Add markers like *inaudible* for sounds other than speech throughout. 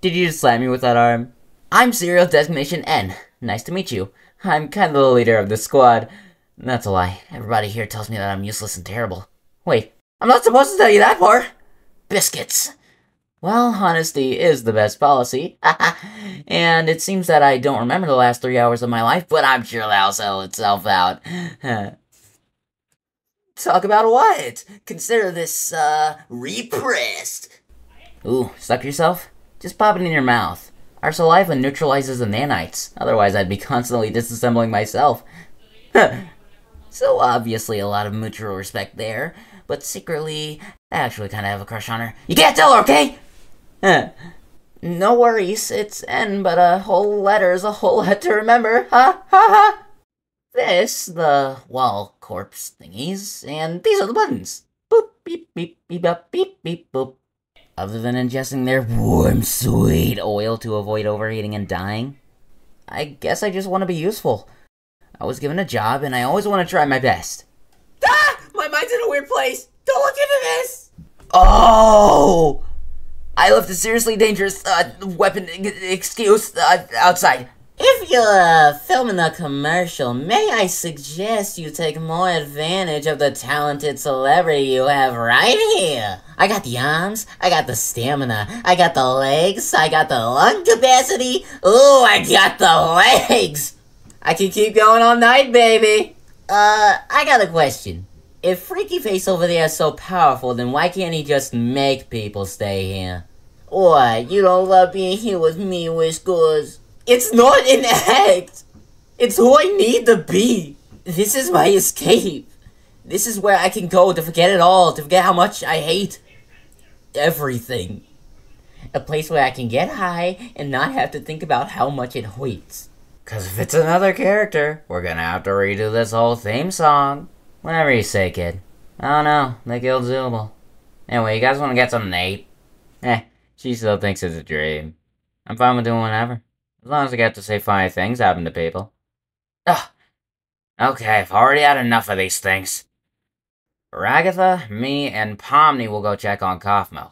Did you just slam me with that arm? I'm Serial Designation N. Nice to meet you. I'm kind of the leader of the squad. That's a lie. Everybody here tells me that I'm useless and terrible. Wait, I'm not supposed to tell you that part! Biscuits. Well, honesty is the best policy. *laughs* and it seems that I don't remember the last three hours of my life, but I'm sure that'll settle itself out. *laughs* Talk about what? Consider this, uh, repressed. Ooh, stuck yourself? Just pop it in your mouth. Our saliva neutralizes the nanites, otherwise I'd be constantly disassembling myself. *laughs* so obviously a lot of mutual respect there, but secretly, I actually kinda have a crush on her. You can't tell her, okay? *laughs* no worries, it's N, but a whole letter is a whole *laughs* lot to remember. Ha ha ha! This, the wall corpse thingies, and these are the buttons. Boop, beep, beep, beep, beep, beep, beep, boop. Other than ingesting their warm, sweet oil to avoid overheating and dying, I guess I just want to be useful. I was given a job, and I always want to try my best. Ah! My mind's in a weird place! Don't look into this! Oh! I left a seriously dangerous uh, weapon excuse uh, outside. If you're filming a commercial, may I suggest you take more advantage of the talented celebrity you have right here? I got the arms, I got the stamina, I got the legs, I got the lung capacity. Ooh, I got the legs! I can keep going all night, baby. Uh, I got a question. If Freaky Face over there is so powerful, then why can't he just make people stay here? What, you don't love being here with me, Whiskers? It's not an act. It's who I need to be. This is my escape. This is where I can go to forget it all, to forget how much I hate everything. A place where I can get high and not have to think about how much it hurts. Cause if it's another character, we're gonna have to redo this whole theme song. Whatever you say, kid. I don't know, they killed Zooble. Anyway, you guys wanna get some Nate? Eh, she still thinks it's a dream. I'm fine with doing whatever. As long as I get to say funny things happen to people. Ugh. Okay, I've already had enough of these things. Ragatha, me, and Pomni will go check on Kaufmo,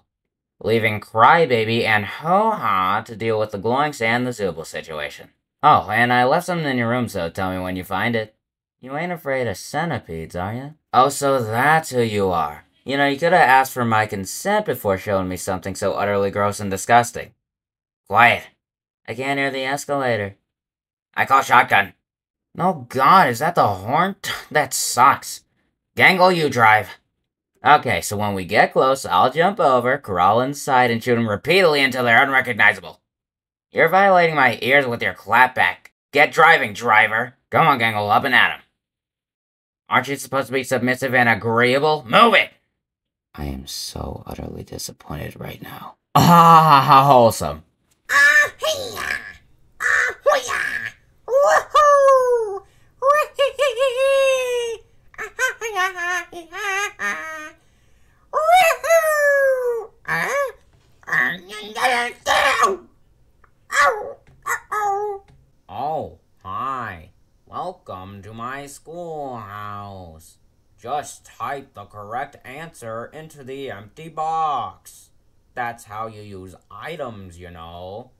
leaving Crybaby and Ho-Ha to deal with the Gloinks and the Zooble situation. Oh, and I left something in your room, so tell me when you find it. You ain't afraid of centipedes, are you? Oh, so that's who you are. You know, you could have asked for my consent before showing me something so utterly gross and disgusting. Quiet. I can't hear the escalator. I call shotgun. Oh god, is that the horn? *laughs* that sucks. Gangle, you drive. Okay, so when we get close, I'll jump over, crawl inside, and shoot them repeatedly until they're unrecognizable. You're violating my ears with your clapback. Get driving, driver. Come on, Gangle, up and at him. Aren't you supposed to be submissive and agreeable? Move it! I am so utterly disappointed right now. *laughs* Ah, how wholesome. Ah, Ah, hooya! Woohoo! Oh, hi. Welcome to my schoolhouse. Just type the correct answer into the empty box. That's how you use items, you know.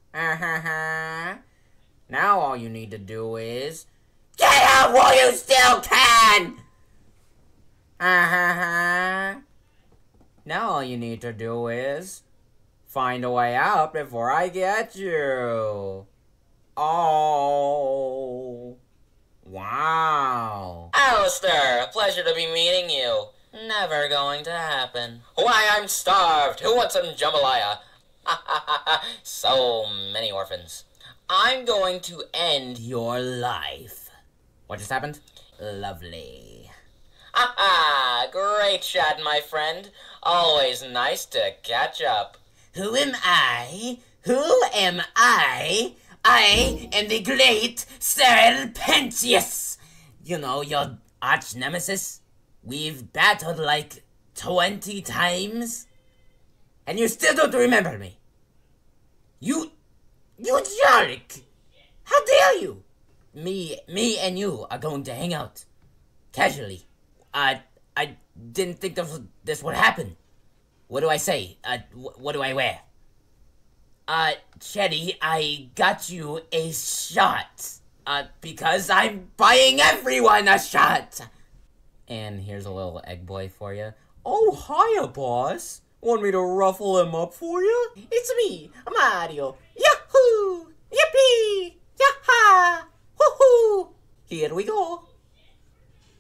Now all you need to do is Get out while you still can! now all you need to do is find a way out before I get you. Oh. Wow. Alastor, a pleasure to be meeting you. Never going to happen. Why, I'm starved. Who wants some jambalaya? *laughs* so many orphans. I'm going to end your life. What just happened? Lovely. *laughs* Ha ha! Great shot, my friend. Always nice to catch up. Who am I? Who am I? I am the great Sir Pentious. You know, your arch nemesis? We've battled like 20 times. And you still don't remember me. You. You jerk! How dare you? Me, me and you are going to hang out. Casually. I, I didn't think this, this would happen. What do I say? Uh, wh- what do I wear? Uh, Cherri, I got you a shot. Uh, because I'm buying everyone a shot. And here's a little egg boy for you. Oh, hiya, boss. Want me to ruffle him up for you? It's me, Mario. Yahoo! Yippee! Yaha! Woohoo! Here we go.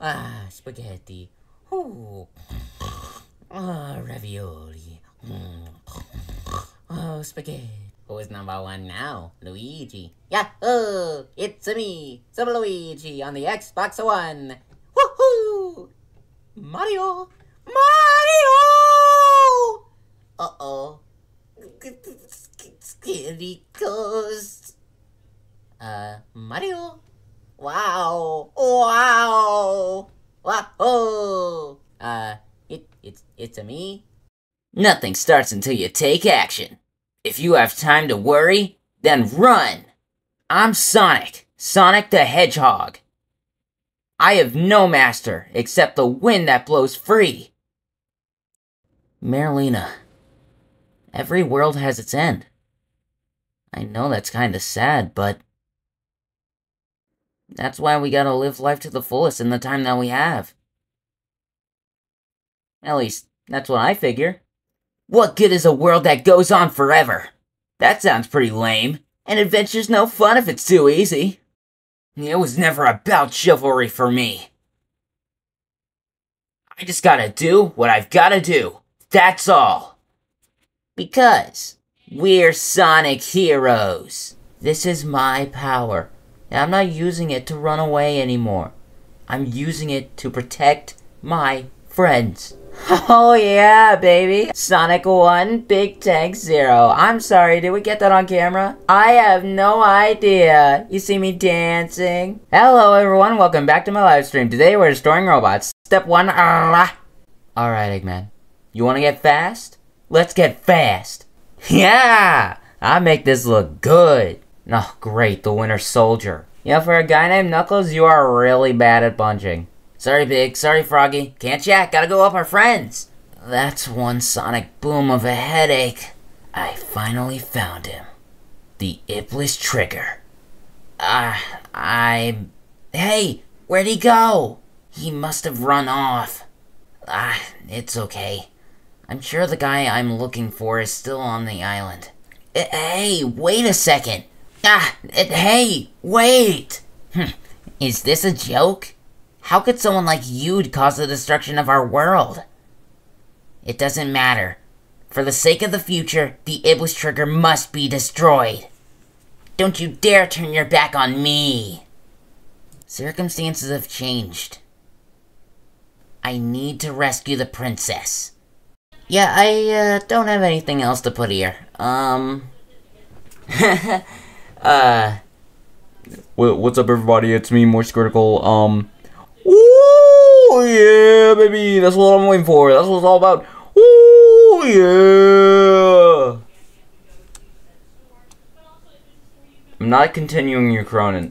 Ah, spaghetti. Ooh. Ah, ravioli. Mm. Oh, spaghetti. Who is number one now? Luigi. Yahoo! It's me, some Luigi on the Xbox One. Woohoo! Mario! Mario! Uh-oh. Scary ghost. Uh, Mario? Wow! Wow! Wahoo! Uh, it, it's, it's a me? Nothing starts until you take action. If you have time to worry, then run. I'm Sonic, Sonic the Hedgehog. I have no master except the wind that blows free. Merlina, every world has its end. I know that's kinda sad, but that's why we gotta live life to the fullest in the time that we have. At least, that's what I figure. What good is a world that goes on forever? That sounds pretty lame. And adventure's no fun if it's too easy. It was never about chivalry for me. I just gotta do what I've gotta do. That's all. Because we're Sonic heroes. This is my power. And I'm not using it to run away anymore. I'm using it to protect my friends. *laughs* Oh yeah, baby. Sonic 1, Big Tank 0. I'm sorry, did we get that on camera? I have no idea. You see me dancing? Hello everyone, welcome back to my live stream. Today we're destroying robots. Step 1, ah. Alright Eggman. You wanna get fast? Let's get fast. *laughs* Yeah! I make this look good. Oh great, the Winter Soldier. You know, for a guy named Knuckles, you are really bad at punching. Sorry, Big. Sorry, Froggy. Can't chat. Gotta go help our friends. That's one sonic boom of a headache. I finally found him. The Iblis Trigger. Ah, uh, I... Hey, where'd he go? He must have run off. Ah, it's okay. I'm sure the guy I'm looking for is still on the island. Uh, hey, wait a second. Ah, uh, hey, wait. Hm, is this a joke? How could someone like you cause the destruction of our world? It doesn't matter. For the sake of the future, the Iblis Trigger must be destroyed. Don't you dare turn your back on me. Circumstances have changed. I need to rescue the princess. Yeah, I uh, don't have anything else to put here. Um. *laughs* uh. What's up, everybody? It's me, Moist Critical. Um. Ooh, yeah, baby. That's what I'm waiting for. That's what it's all about. Ooh, yeah. I'm not continuing your Cronin.